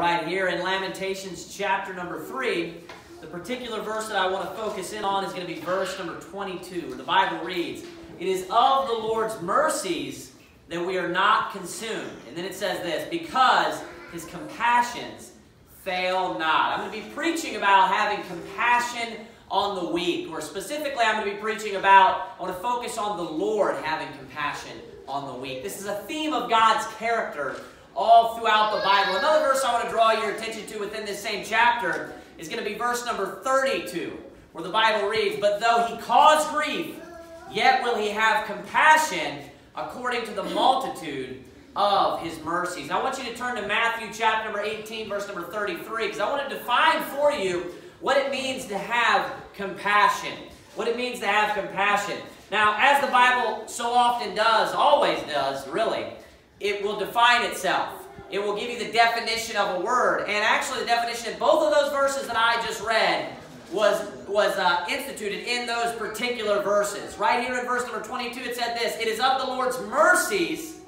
right here in Lamentations chapter number 3. The particular verse that I want to focus in on is going to be verse number 22, where the Bible reads, It is of the Lord's mercies that we are not consumed. And then it says this, because his compassions fail not. I'm going to be preaching about having compassion on the weak, or specifically, I'm going to be preaching about, I want to focus on the Lord having compassion on the weak. This is a theme of God's character all throughout the Bible. Another verse I want to draw your attention to within this same chapter is going to be verse number 32, where the Bible reads, But though he cause grief, yet will he have compassion according to the multitude of his mercies. I want you to turn to Matthew chapter number 18, verse number 33, because I want to define for you what it means to have compassion. What it means to have compassion. Now, as the Bible so often does, always does, really, it will define itself. It will give you the definition of a word. And actually, the definition of both of those verses that I just read was, was uh, instituted in those particular verses. Right here in verse number 22, it said this It is of the Lord's mercies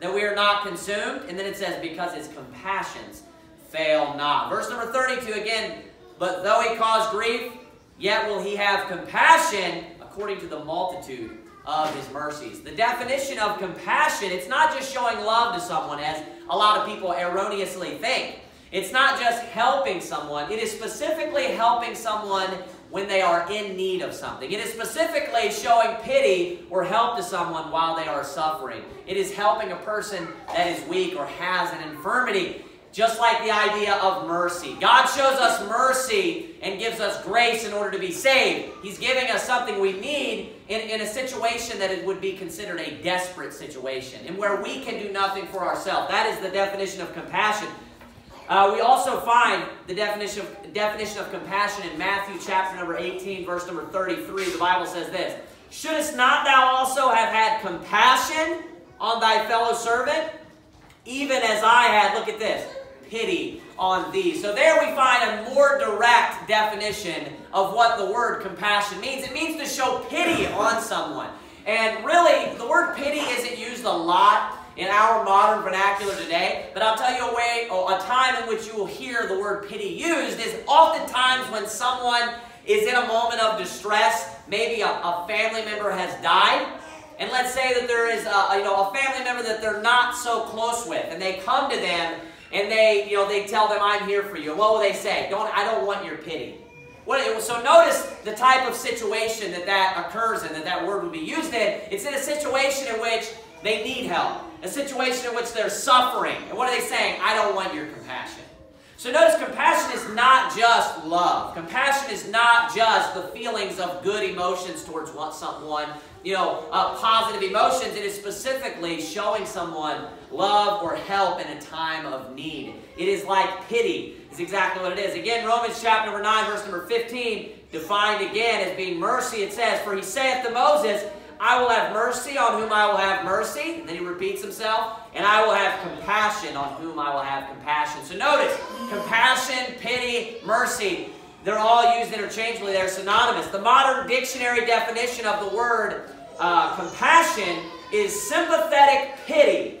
that we are not consumed. And then it says, Because his compassions fail not. Verse number 32 again, But though he cause grief, yet will he have compassion according to the multitude of his mercies. The definition of compassion, it's not just showing love to someone, as a lot of people erroneously think. It's not just helping someone, it is specifically helping someone when they are in need of something. It is specifically showing pity or help to someone while they are suffering. It is helping a person that is weak or has an infirmity. Just like the idea of mercy. God shows us mercy and gives us grace in order to be saved. He's giving us something we need in, in a situation that it would be considered a desperate situation and where we can do nothing for ourselves. That is the definition of compassion. Uh, we also find the definition of, definition of compassion in Matthew chapter number 18, verse number 33. The Bible says this Shouldest not thou also have had compassion on thy fellow servant, even as I had, look at this, pity on thee. So there we find a more direct definition of what the word compassion means. It means to show pity on someone. And really, the word pity isn't used a lot in our modern vernacular today, but I'll tell you a way, a time in which you will hear the word pity used is oftentimes when someone is in a moment of distress, maybe a, a family member has died, and let's say that there is a, you know, a family member that they're not so close with, and they come to them and they, you know, they tell them, I'm here for you. What will they say? Don't, I don't want your pity. What, so notice the type of situation that that occurs in, that that word would be used in. It's in a situation in which they need help. A situation in which they're suffering. And what are they saying? I don't want your compassion. So notice compassion is not just love. Compassion is not just the feelings of good emotions towards someone, you know, uh, positive emotions. It is specifically showing someone love or help in a time of need. It is like pity is exactly what it is. Again, Romans chapter number 9, verse number 15, defined again as being mercy. It says, For he saith to Moses, I will have mercy on whom I will have mercy. And then he repeats himself. And I will have compassion on whom I will have compassion. So notice, compassion, pity, mercy. They're all used interchangeably. They're synonymous. The modern dictionary definition of the word uh, compassion is sympathetic pity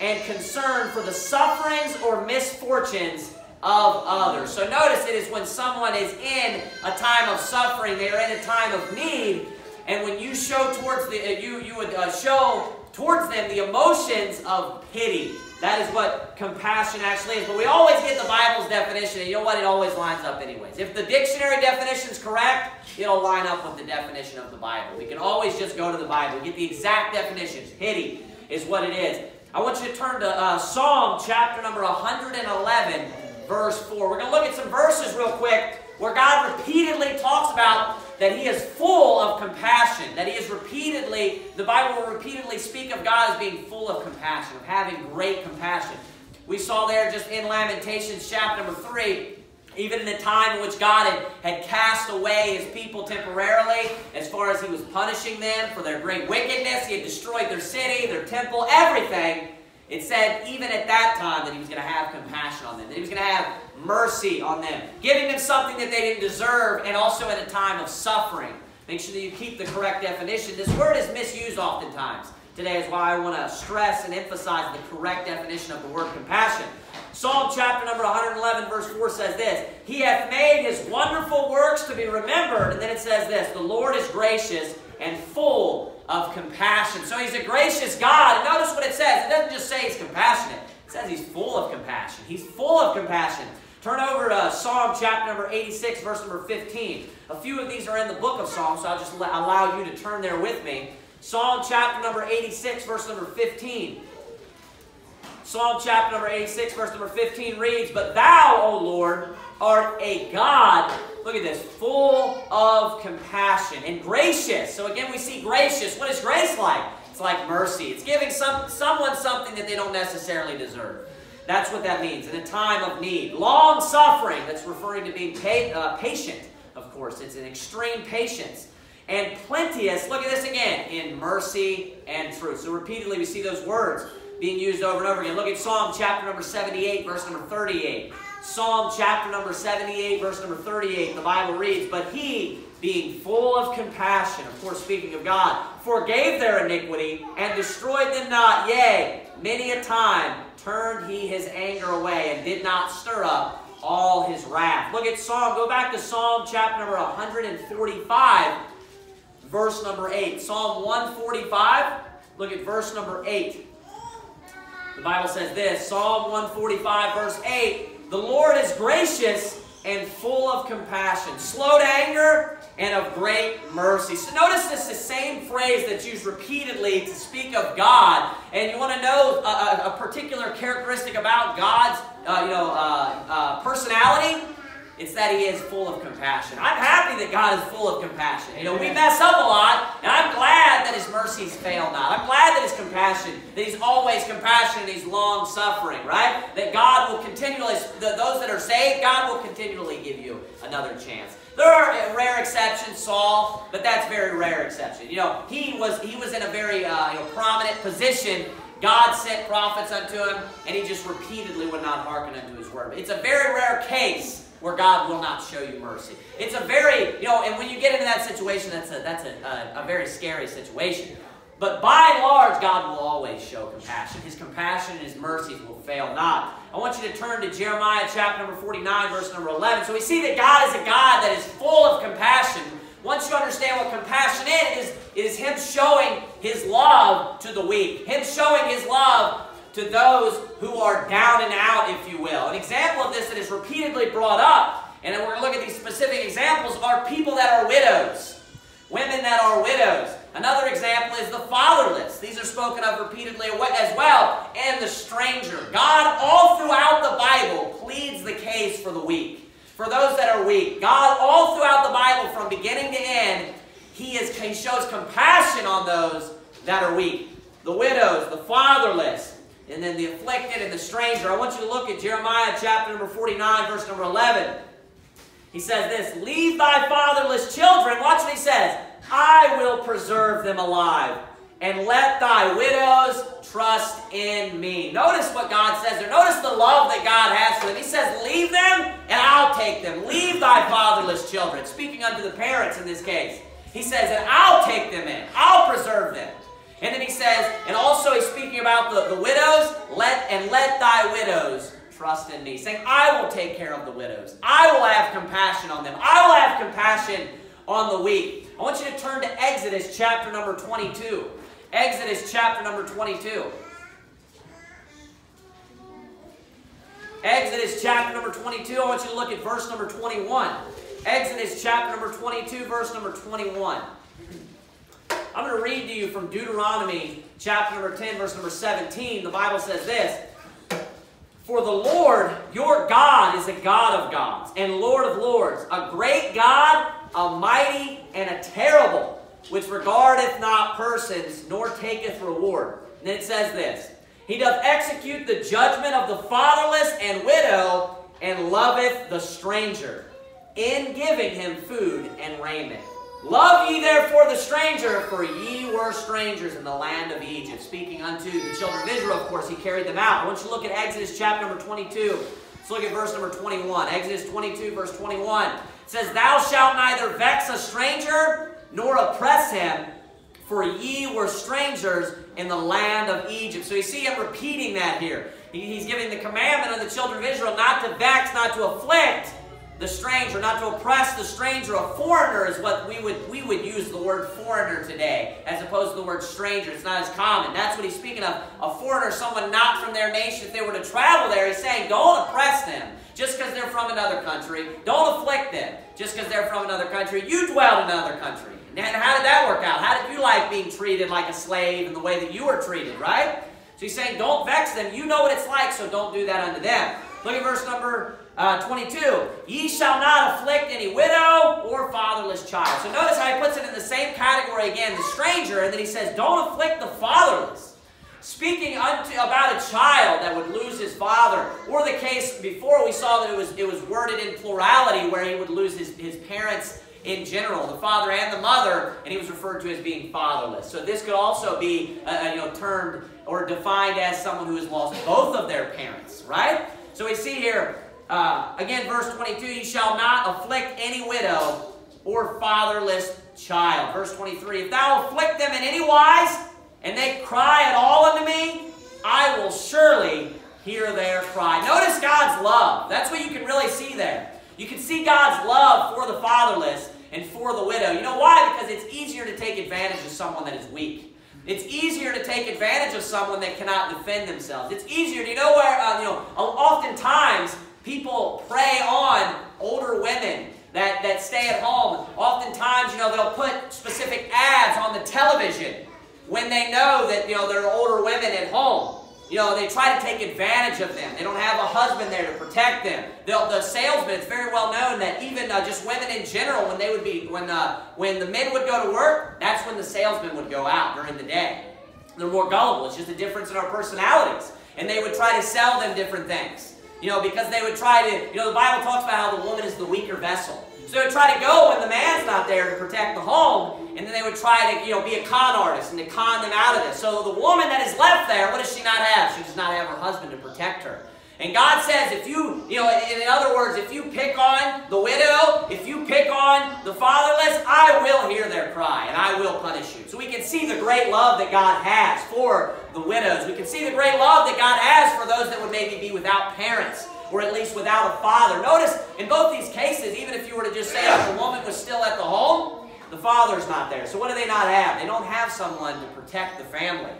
and concern for the sufferings or misfortunes of others. So notice it is when someone is in a time of suffering, they are in a time of need, and when you show towards the, uh, you, you would uh, show towards them the emotions of pity. That is what compassion actually is. But we always get the Bible's definition, and you know what? It always lines up anyways. If the dictionary definition is correct, it'll line up with the definition of the Bible. We can always just go to the Bible, get the exact definitions. Hitty is what it is. I want you to turn to uh, Psalm chapter number 111, verse 4. We're going to look at some verses real quick where God repeatedly talks about that He is full of compassion, that He is repeatedly, the Bible will repeatedly speak of God as being full of compassion, of having great compassion. We saw there just in Lamentations chapter number 3, even in the time in which God had, had cast away his people temporarily, as far as he was punishing them for their great wickedness, he had destroyed their city, their temple, everything. It said even at that time that he was going to have compassion on them, that he was going to have mercy on them, giving them something that they didn't deserve, and also at a time of suffering. Make sure that you keep the correct definition. This word is misused oftentimes. Today is why I want to stress and emphasize the correct definition of the word compassion. Psalm chapter number 111, verse 4 says this He hath made his wonderful works to be remembered. And then it says this The Lord is gracious and full of compassion. So he's a gracious God. And notice what it says. It doesn't just say he's compassionate, it says he's full of compassion. He's full of compassion. Turn over to Psalm chapter number 86, verse number 15. A few of these are in the book of Psalms, so I'll just allow you to turn there with me. Psalm chapter number 86, verse number 15. Psalm chapter number 86, verse number 15 reads, But thou, O Lord, art a God, look at this, full of compassion and gracious. So again, we see gracious. What is grace like? It's like mercy. It's giving some, someone something that they don't necessarily deserve. That's what that means in a time of need. Long suffering, that's referring to being pa uh, patient, of course. It's an extreme patience. And plenteous, look at this again, in mercy and truth. So repeatedly we see those words being used over and over again. Look at Psalm chapter number 78, verse number 38. Psalm chapter number 78, verse number 38, the Bible reads, But he, being full of compassion, of course speaking of God, forgave their iniquity and destroyed them not. Yea, many a time turned he his anger away and did not stir up all his wrath. Look at Psalm, go back to Psalm chapter number 145, verse number 8. Psalm 145, look at verse number 8. The Bible says this Psalm 145, verse 8 The Lord is gracious and full of compassion, slow to anger, and of great mercy. So notice this the same phrase that's used repeatedly to speak of God. And you want to know a, a particular characteristic about God's uh, you know, uh, uh, personality? It's that he is full of compassion. I'm happy that God is full of compassion. You know, we mess up a lot, and I'm glad that his mercies fail not. I'm glad that his compassion, that he's always compassionate, he's long suffering, right? That God will continually, those that are saved, God will continually give you another chance. There are rare exceptions, Saul, but that's very rare exception. You know, he was he was in a very uh, you know, prominent position God sent prophets unto him, and he just repeatedly would not hearken unto his word. It's a very rare case where God will not show you mercy. It's a very, you know, and when you get into that situation, that's a, that's a, a, a very scary situation. But by and large, God will always show compassion. His compassion and His mercies will fail not. I want you to turn to Jeremiah chapter number 49, verse number 11. So we see that God is a God that is full of compassion. Once you understand what compassion is, it is Him showing His love to the weak. Him showing His love to those who are down and out, if you will. An example of this that is repeatedly brought up, and we're going to look at these specific examples, are people that are widows. Women that are widows. Another example is the fatherless. These are spoken of repeatedly as well. And the stranger. God, all throughout the Bible, pleads the case for the weak. For those that are weak. God, all throughout the Bible, from beginning to end, He, is, he shows compassion on those that are weak. The widows, the fatherless, and then the afflicted and the stranger. I want you to look at Jeremiah chapter number 49, verse number 11. He says this, Leave thy fatherless children, watch what he says, I will preserve them alive, and let thy widows trust in me. Notice what God says there. Notice the love that God has for them. He says, Leave them, and I'll take them. Leave thy fatherless children. Speaking unto the parents in this case. He says, and I'll take them in me. Saying, I will take care of the widows. I will have compassion on them. I will have compassion on the weak. I want you to turn to Exodus chapter number 22. Exodus chapter number 22. Exodus chapter number 22, I want you to look at verse number 21. Exodus chapter number 22, verse number 21. I'm going to read to you from Deuteronomy chapter number 10, verse number 17. The Bible says this For the Lord your God is a God of gods and Lord of lords, a great God, a mighty, and a terrible, which regardeth not persons, nor taketh reward. And then it says this He doth execute the judgment of the fatherless and widow, and loveth the stranger, in giving him food and raiment. Love ye therefore the stranger, for ye were strangers in the land of Egypt. Speaking unto the children of Israel, of course, he carried them out. Want you look at Exodus chapter number 22. Let's look at verse number 21. Exodus 22, verse 21. It says, Thou shalt neither vex a stranger, nor oppress him, for ye were strangers in the land of Egypt. So you see him repeating that here. He's giving the commandment of the children of Israel not to vex, not to afflict the stranger, not to oppress the stranger. A foreigner is what we would we would use the word foreigner today, as opposed to the word stranger. It's not as common. That's what he's speaking of. A foreigner, someone not from their nation. If they were to travel there, he's saying, don't oppress them just because they're from another country. Don't afflict them just because they're from another country. You dwelled in another country. And how did that work out? How did you like being treated like a slave in the way that you were treated, right? So he's saying, don't vex them. You know what it's like, so don't do that unto them. Look at verse number uh, 22. Ye shall not afflict any widow or fatherless child. So notice how he puts it in the same category again, the stranger, and then he says, don't afflict the fatherless. Speaking unto, about a child that would lose his father, or the case before we saw that it was, it was worded in plurality where he would lose his, his parents in general, the father and the mother, and he was referred to as being fatherless. So this could also be, uh, uh, you know, termed or defined as someone who has lost both of their parents, right? So we see here, uh, again, verse 22, you shall not afflict any widow or fatherless child. Verse 23, if thou afflict them in any wise, and they cry at all unto me, I will surely hear their cry. Notice God's love. That's what you can really see there. You can see God's love for the fatherless and for the widow. You know why? Because it's easier to take advantage of someone that is weak. It's easier to take advantage of someone that cannot defend themselves. It's easier. You know where, uh, you know, oftentimes people prey on older women that, that stay at home. Oftentimes, you know, they'll put specific ads on the television when they know that, you know, there are older women at home. You know, they try to take advantage of them. They don't have a husband there to protect them. The, the salesman, it's very well known that even uh, just women in general, when they would be, when, uh, when the men would go to work, that's when the salesmen would go out during the day. They're more gullible. It's just a difference in our personalities. And they would try to sell them different things. You know, because they would try to, you know, the Bible talks about how the woman is the weaker vessel. So they would try to go when the man's not there to protect the home, and then they would try to, you know, be a con artist and to con them out of this. So the woman that is left there, what does she not have? She does not have her husband to protect her. And God says, if you, you know, in, in other words, if you pick on the widow, if you pick on the fatherless, I will hear their cry and I will punish you. So we can see the great love that God has for the widows. We can see the great love that God has for those that would maybe be without parents or at least without a father. Notice in both these cases, even if you were to just say if the woman was still at the home, the father's not there. So what do they not have? They don't have someone to protect the family.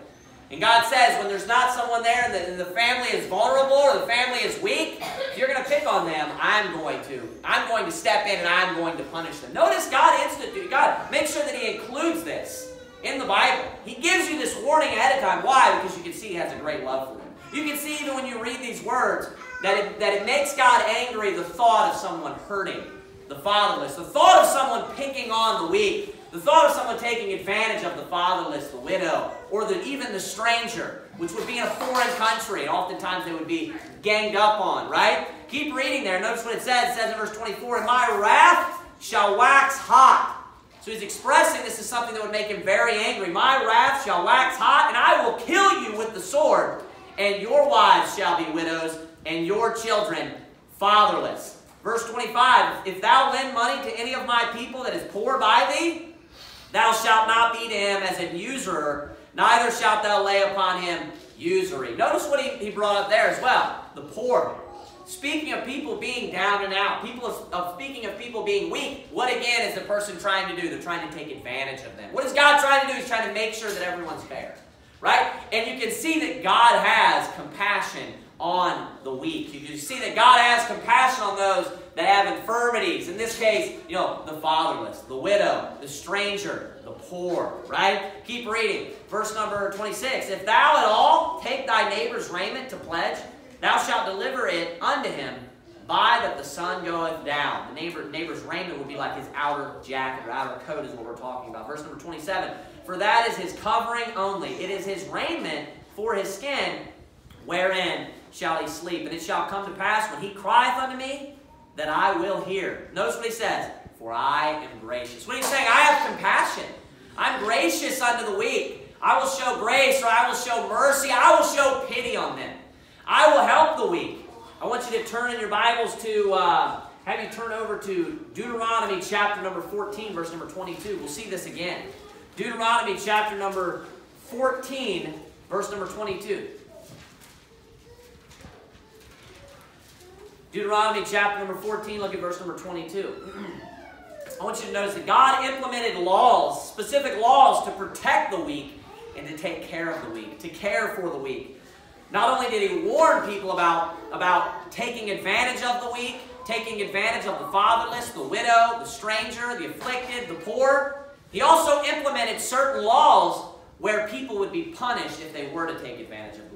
And God says when there's not someone there and the, and the family is vulnerable or the family is weak, if you're going to pick on them, I'm going to. I'm going to step in and I'm going to punish them. Notice God institute. God, make sure that He includes this in the Bible. He gives you this warning ahead of time. Why? Because you can see He has a great love for them. You can see even when you read these words that it, that it makes God angry the thought of someone hurting the fatherless, the thought of someone picking on the weak, the thought of someone taking advantage of the fatherless, the widow, or the, even the stranger, which would be in a foreign country, and oftentimes they would be ganged up on, right? Keep reading there. Notice what it says. It says in verse 24, And my wrath shall wax hot. So he's expressing this is something that would make him very angry. My wrath shall wax hot, and I will kill you with the sword, and your wives shall be widows, and your children fatherless. Verse 25, If thou lend money to any of my people that is poor by thee, thou shalt not be to him as an usurer, neither shalt thou lay upon him usury. Notice what he, he brought up there as well, the poor. Speaking of people being down and out, people of, of, speaking of people being weak, what again is the person trying to do? They're trying to take advantage of them. What is God trying to do? He's trying to make sure that everyone's fair. Right? And you can see that God has compassion on the weak. You see that God has compassion on those that have infirmities. In this case, you know, the fatherless, the widow, the stranger, the poor, right? Keep reading. Verse number 26. If thou at all take thy neighbor's raiment to pledge, thou shalt deliver it unto him by that the sun goeth down. The neighbor, neighbor's raiment would be like his outer jacket or outer coat is what we're talking about. Verse number 27. For that is his covering only. It is his raiment for his skin, wherein shall he sleep. And it shall come to pass when he crieth unto me, that I will hear. Notice what he says, for I am gracious. What he's saying, I have compassion. I'm gracious unto the weak. I will show grace or I will show mercy. I will show pity on them. I will help the weak. I want you to turn in your Bibles to, uh, have you turn over to Deuteronomy chapter number 14, verse number 22. We'll see this again. Deuteronomy chapter number 14, verse number 22. Deuteronomy chapter number 14, look at verse number 22. I want you to notice that God implemented laws, specific laws to protect the weak and to take care of the weak, to care for the weak. Not only did he warn people about, about taking advantage of the weak, taking advantage of the fatherless, the widow, the stranger, the afflicted, the poor, he also implemented certain laws where people would be punished if they were to take advantage of.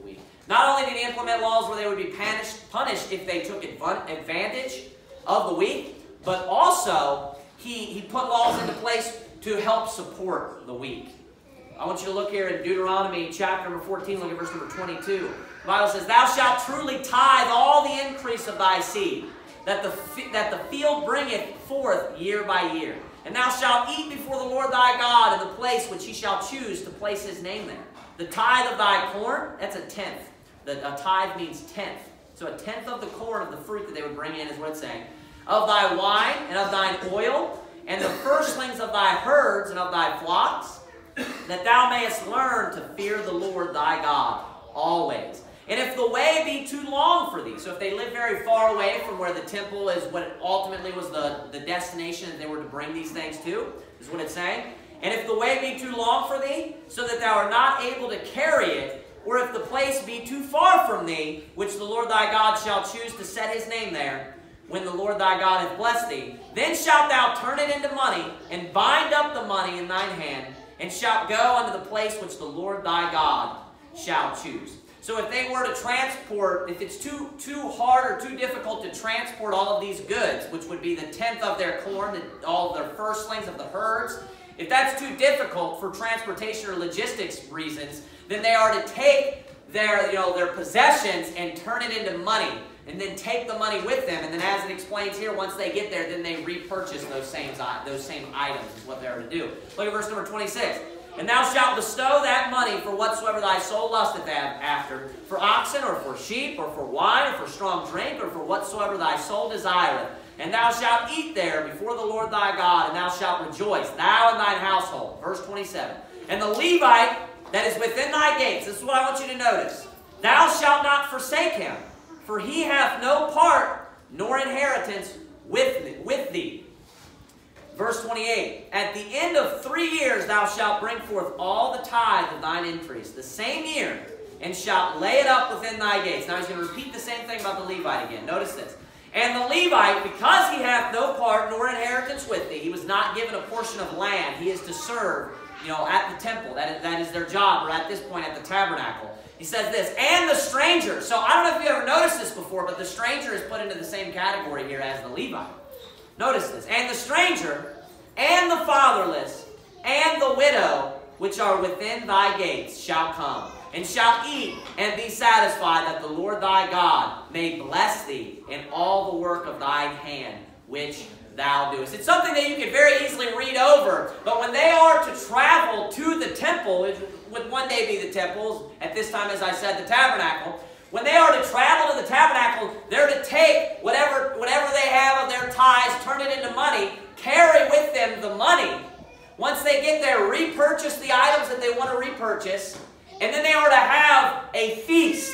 Not only did he implement laws where they would be punished, punished if they took advantage of the weak, but also he, he put laws into place to help support the weak. I want you to look here in Deuteronomy chapter number 14, look at verse number 22. The Bible says, Thou shalt truly tithe all the increase of thy seed, that the, that the field bringeth forth year by year. And thou shalt eat before the Lord thy God in the place which he shall choose to place his name there. The tithe of thy corn, that's a tenth. A tithe means tenth. So a tenth of the corn of the fruit that they would bring in is what it's saying. Of thy wine and of thine oil, and the firstlings of thy herds and of thy flocks, that thou mayest learn to fear the Lord thy God always. And if the way be too long for thee, so if they live very far away from where the temple is what ultimately was the, the destination that they were to bring these things to, is what it's saying. And if the way be too long for thee, so that thou art not able to carry it, or if the place be too far from thee, which the Lord thy God shall choose to set his name there, when the Lord thy God hath blessed thee, then shalt thou turn it into money, and bind up the money in thine hand, and shalt go unto the place which the Lord thy God shall choose. So if they were to transport, if it's too, too hard or too difficult to transport all of these goods, which would be the tenth of their corn, all of their firstlings of the herds, if that's too difficult for transportation or logistics reasons, then they are to take their, you know, their possessions and turn it into money and then take the money with them. And then as it explains here, once they get there, then they repurchase those same, those same items is what they're to do. Look at verse number 26. And thou shalt bestow that money for whatsoever thy soul lusteth after, for oxen, or for sheep, or for wine, or for strong drink, or for whatsoever thy soul desireth. And thou shalt eat there before the Lord thy God, and thou shalt rejoice, thou and thine household. Verse 27. And the Levite that is within thy gates, this is what I want you to notice. Thou shalt not forsake him, for he hath no part nor inheritance with, with thee. Verse 28 At the end of three years thou shalt bring forth all the tithe of thine increase, the same year, and shalt lay it up within thy gates. Now he's going to repeat the same thing about the Levite again. Notice this. And the Levite, because he hath no part nor inheritance with thee, he was not given a portion of land. He is to serve, you know, at the temple. That is, that is their job, or at this point at the tabernacle. He says this, and the stranger. So I don't know if you ever noticed this before, but the stranger is put into the same category here as the Levite. Notice this. And the stranger, and the fatherless, and the widow, which are within thy gates, shall come, and shall eat and be satisfied, that the Lord thy God may bless thee in all the work of thine hand, which thou doest. It's something that you can very easily read over, but when they are to travel to the temple, it would one day be the temples, at this time, as I said, the tabernacle, when they are to travel to the tabernacle, they're to take whatever, whatever they have of their tithes, turn it into money, carry with them the money. Once they get there, repurchase the items that they want to repurchase, and then they are to have a feast.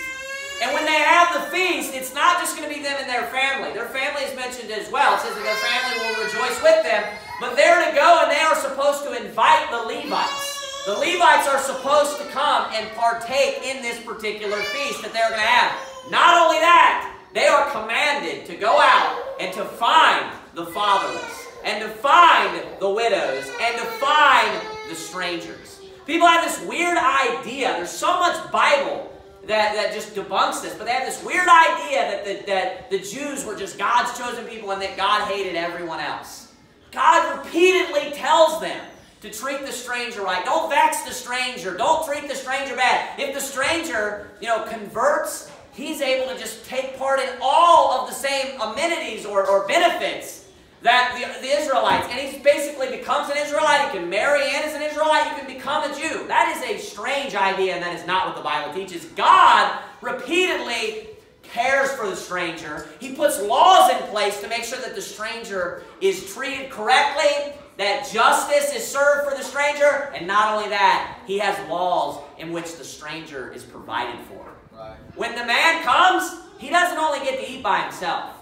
And when they have the feast, it's not just going to be them and their family. Their family is mentioned as well. It says that their family will rejoice with them. But they're to go and they are supposed to invite the Levites. The Levites are supposed to come and partake in this particular feast that they're going to have. Not only that, they are commanded to go out and to find the fatherless, and to find the widows, and to find the strangers. People have this weird idea. There's so much Bible that, that just debunks this, but they have this weird idea that the, that the Jews were just God's chosen people and that God hated everyone else. God repeatedly tells them to treat the stranger right. Don't vex the stranger. Don't treat the stranger bad. If the stranger, you know, converts, he's able to just take part in all of the same amenities or, or benefits that the, the Israelites, and he basically becomes an Israelite. He can marry in as an Israelite. You can become a Jew. That is a strange idea, and that is not what the Bible teaches. God repeatedly cares for the stranger. He puts laws in place to make sure that the stranger is treated correctly that justice is served for the stranger, and not only that, he has laws in which the stranger is provided for. Right. When the man comes, he doesn't only get to eat by himself.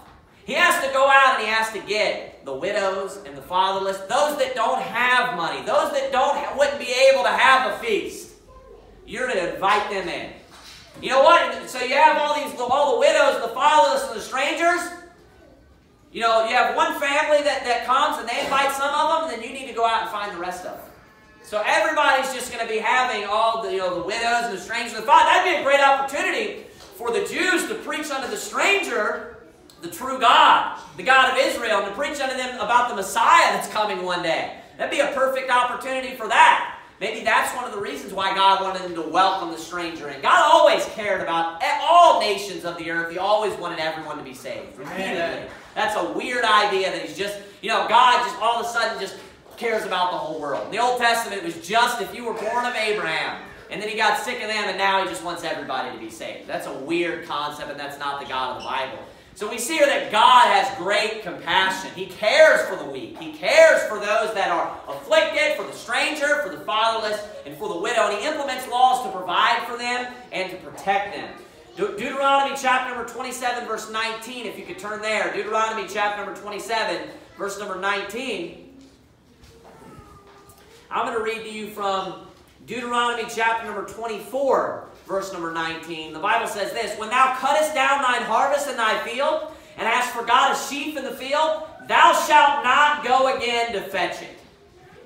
He has to go out and he has to get the widows and the fatherless, those that don't have money, those that don't wouldn't be able to have a feast. You're to invite them in. You know what? So you have all these all the widows, the fatherless, and the strangers. You know, you have one family that, that comes and they invite some of them, and then you need to go out and find the rest of them. So everybody's just going to be having all the, you know, the widows and the strangers and the father. That'd be a great opportunity for the Jews to preach unto the stranger the true God, the God of Israel, and to preach unto them about the Messiah that's coming one day. That'd be a perfect opportunity for that. Maybe that's one of the reasons why God wanted them to welcome the stranger in. God always cared about all nations of the earth. He always wanted everyone to be saved. That's a weird idea that he's just, you know, God just all of a sudden just cares about the whole world. In the Old Testament, it was just if you were born of Abraham. And then he got sick of them, and now he just wants everybody to be saved. That's a weird concept, and that's not the God of the Bible. So we see here that God has great compassion. He cares for the weak. He cares for those that are afflicted, for the stranger, for the fatherless, and for the widow. And he implements laws to provide for them and to protect them. De Deuteronomy chapter number 27, verse 19, if you could turn there. Deuteronomy chapter number 27, verse number 19. I'm going to read to you from Deuteronomy chapter number 24, verse number 19. The Bible says this When thou cuttest down thine harvest in thy field, and hast forgot a sheaf in the field, thou shalt not go again to fetch it.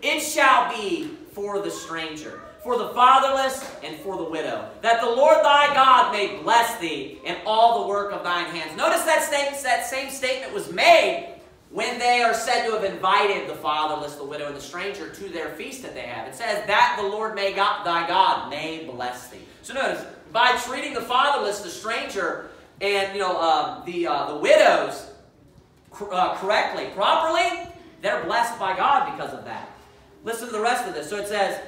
It shall be for the stranger, for the fatherless, and for the widow, that the Lord thy God may bless thee in all the work of thine hands. Notice that, same, that same statement was made when they are said to have invited the fatherless, the widow, and the stranger to their feast that they have. It says, that the Lord may God, thy God may bless thee. So notice, by treating the fatherless, the stranger, and you know uh, the uh, the widows uh, correctly, properly, they're blessed by God because of that. Listen to the rest of this. So it says,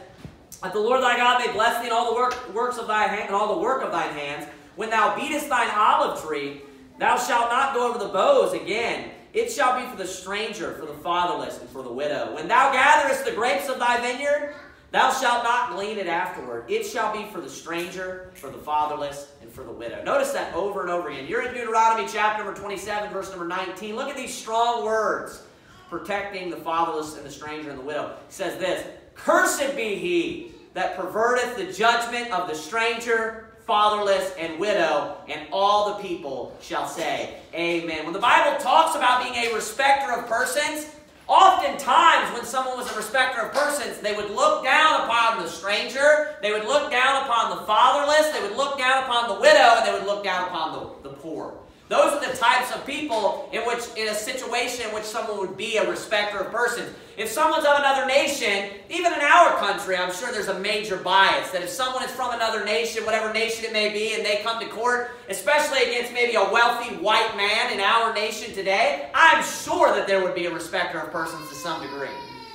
"That the Lord thy God may bless thee in all the work, works of thy hand, and all the work of thine hands. When thou beatest thine olive tree, thou shalt not go over the boughs again." It shall be for the stranger, for the fatherless, and for the widow. When thou gatherest the grapes of thy vineyard, thou shalt not glean it afterward. It shall be for the stranger, for the fatherless, and for the widow. Notice that over and over again. You're in Deuteronomy chapter number 27, verse number 19. Look at these strong words protecting the fatherless and the stranger and the widow. It says this Cursed be he that perverteth the judgment of the stranger fatherless, and widow, and all the people shall say, Amen. When the Bible talks about being a respecter of persons, oftentimes when someone was a respecter of persons, they would look down upon the stranger, they would look down upon the fatherless, they would look down upon the widow, and they would look down upon the, the poor. Those are the types of people in which, in a situation in which someone would be a respecter of persons. If someone's of another nation, even in our country, I'm sure there's a major bias that if someone is from another nation, whatever nation it may be, and they come to court, especially against maybe a wealthy white man in our nation today, I'm sure that there would be a respecter of persons to some degree.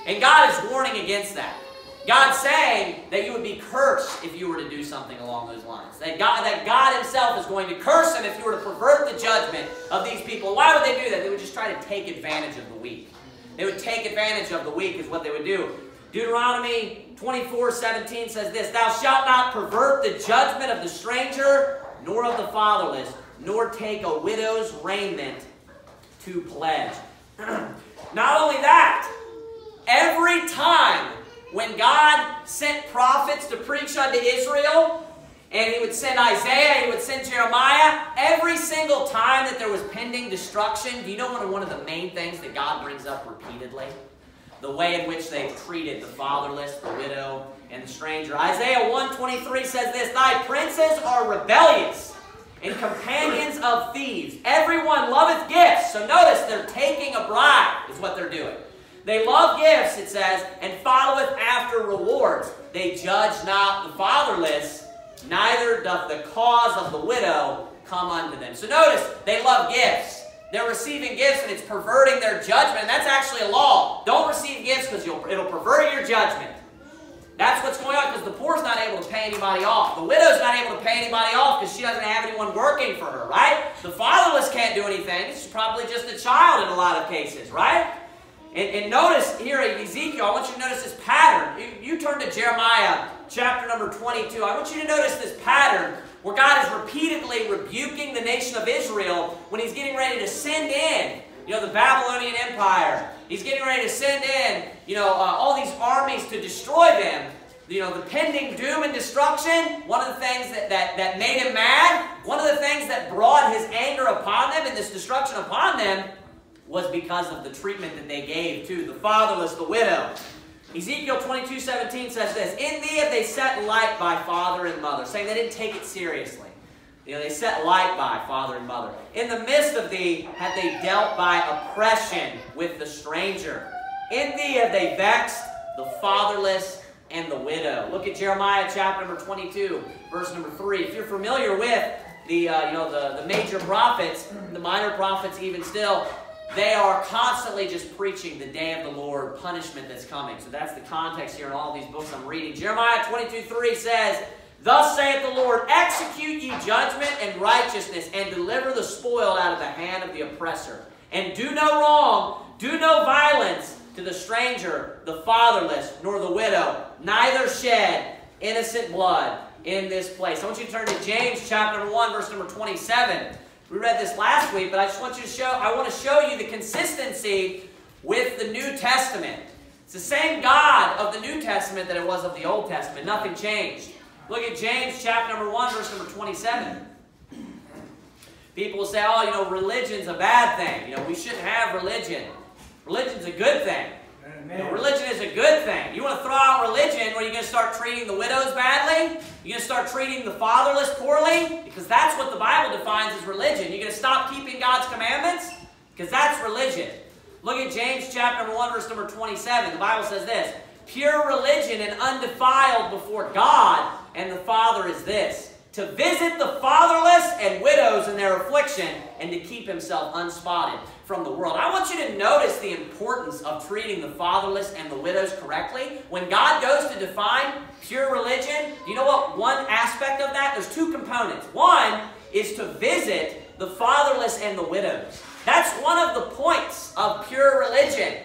And God is warning against that. God's saying that you would be cursed if you were to do something along those lines. That God, that God Himself is going to curse them if you were to pervert the judgment of these people. Why would they do that? They would just try to take advantage of the weak. They would take advantage of the weak, is what they would do. Deuteronomy 24 17 says this Thou shalt not pervert the judgment of the stranger, nor of the fatherless, nor take a widow's raiment to pledge. not only that, every time when God sent prophets to preach unto Israel, and he would send Isaiah, he would send Jeremiah, every single time that there was pending destruction, do you know one of the main things that God brings up repeatedly? The way in which they treated the fatherless, the widow, and the stranger. Isaiah 123 says this, Thy princes are rebellious and companions of thieves. Everyone loveth gifts. So notice they're taking a bribe is what they're doing. They love gifts, it says, and followeth after rewards. They judge not the fatherless, neither doth the cause of the widow come unto them. So notice, they love gifts. They're receiving gifts and it's perverting their judgment. And that's actually a law. Don't receive gifts because it'll pervert your judgment. That's what's going on because the poor's not able to pay anybody off. The widow's not able to pay anybody off because she doesn't have anyone working for her, right? The fatherless can't do anything. She's probably just a child in a lot of cases, right? And, and notice here Ezekiel, I want you to notice this pattern. You, you turn to Jeremiah chapter number 22. I want you to notice this pattern where God is repeatedly rebuking the nation of Israel when he's getting ready to send in, you know, the Babylonian Empire. He's getting ready to send in, you know, uh, all these armies to destroy them. You know, the pending doom and destruction, one of the things that, that, that made him mad, one of the things that brought his anger upon them and this destruction upon them was because of the treatment that they gave to the fatherless, the widow. Ezekiel 22, 17 says this, In thee have they set light by father and mother, saying they didn't take it seriously. You know, they set light by father and mother. In the midst of thee have they dealt by oppression with the stranger. In thee have they vexed the fatherless and the widow. Look at Jeremiah chapter number 22, verse number 3. If you're familiar with the, uh, you know, the, the major prophets, the minor prophets even still, they are constantly just preaching the day of the Lord, punishment that's coming. So that's the context here in all these books I'm reading. Jeremiah 22 3 says, Thus saith the Lord, execute ye judgment and righteousness, and deliver the spoil out of the hand of the oppressor. And do no wrong, do no violence to the stranger, the fatherless, nor the widow, neither shed innocent blood in this place. I want you to turn to James chapter number 1, verse number 27. We read this last week, but I just want you to show, I want to show you the consistency with the New Testament. It's the same God of the New Testament that it was of the Old Testament. Nothing changed. Look at James chapter number 1, verse number 27. People will say, oh, you know, religion's a bad thing. You know, we shouldn't have religion. Religion's a good thing. Religion is a good thing. You want to throw out religion where you're going to start treating the widows badly? You're going to start treating the fatherless poorly? Because that's what the Bible defines as religion. You're going to stop keeping God's commandments? Because that's religion. Look at James chapter number 1, verse number 27. The Bible says this, Pure religion and undefiled before God and the Father is this, to visit the fatherless and widows in their affliction and to keep himself unspotted from the world. I want you to notice the importance of treating the fatherless and the widows correctly. When God goes to define pure religion, you know what one aspect of that? There's two components. One is to visit the fatherless and the widows. That's one of the points of pure religion.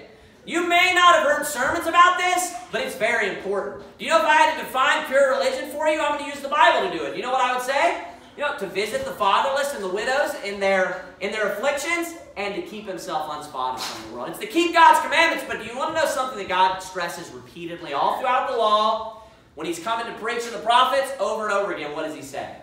You may not have heard sermons about this, but it's very important. Do you know if I had to define pure religion for you, I'm going to use the Bible to do it. You know what I would say? You know, to visit the fatherless and the widows in their in their afflictions and to keep himself unspotted from the world. It's to keep God's commandments, but do you want to know something that God stresses repeatedly all throughout the law? When he's coming to preach to the prophets, over and over again, what does he say?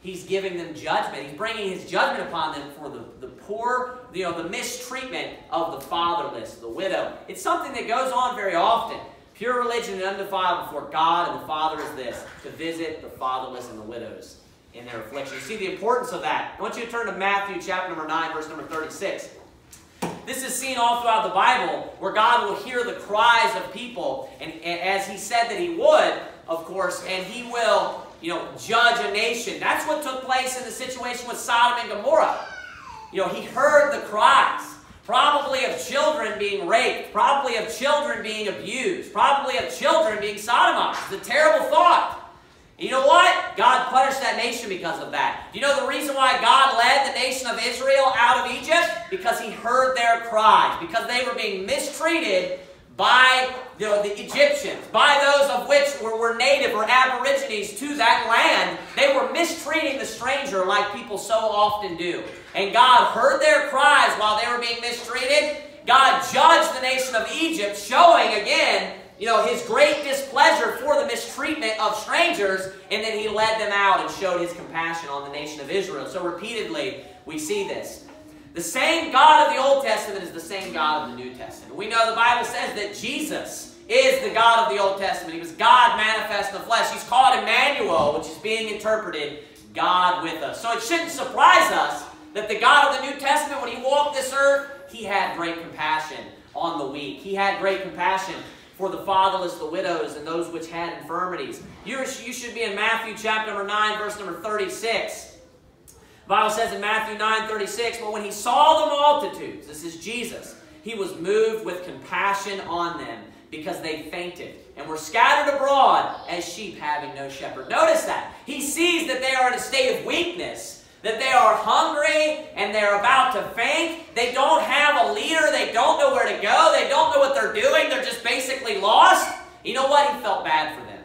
He's giving them judgment. He's bringing his judgment upon them for the, the poor, you know, the mistreatment of the fatherless, the widow. It's something that goes on very often. Pure religion and undefiled before God and the Father is this, to visit the fatherless and the widows in their affliction. You see the importance of that. I want you to turn to Matthew chapter number 9, verse number 36. This is seen all throughout the Bible where God will hear the cries of people, and, and as He said that He would, of course, and He will, you know, judge a nation. That's what took place in the situation with Sodom and Gomorrah. You know, He heard the cries. Probably of children being raped, probably of children being abused, probably of children being sodomized. A terrible thought. You know what? God punished that nation because of that. Do you know the reason why God led the nation of Israel out of Egypt? Because he heard their cries. Because they were being mistreated by you know, the Egyptians, by those of which were, were native or aborigines to that land. They were mistreating the stranger like people so often do. And God heard their cries while they were being mistreated. God judged the nation of Egypt, showing again you know, his great displeasure for the mistreatment of strangers, and then he led them out and showed his compassion on the nation of Israel. So repeatedly, we see this. The same God of the Old Testament is the same God of the New Testament. We know the Bible says that Jesus is the God of the Old Testament. He was God manifest in the flesh. He's called Emmanuel, which is being interpreted God with us. So it shouldn't surprise us that the God of the New Testament, when he walked this earth, he had great compassion on the weak. He had great compassion for the fatherless, the widows, and those which had infirmities. you you should be in Matthew chapter number 9, verse number 36. The Bible says in Matthew 9, 36, But when he saw the multitudes, this is Jesus, he was moved with compassion on them because they fainted and were scattered abroad as sheep having no shepherd. Notice that. He sees that they are in a state of weakness that they are hungry and they're about to faint. They don't have a leader. They don't know where to go. They don't know what they're doing. They're just basically lost. You know what? He felt bad for them.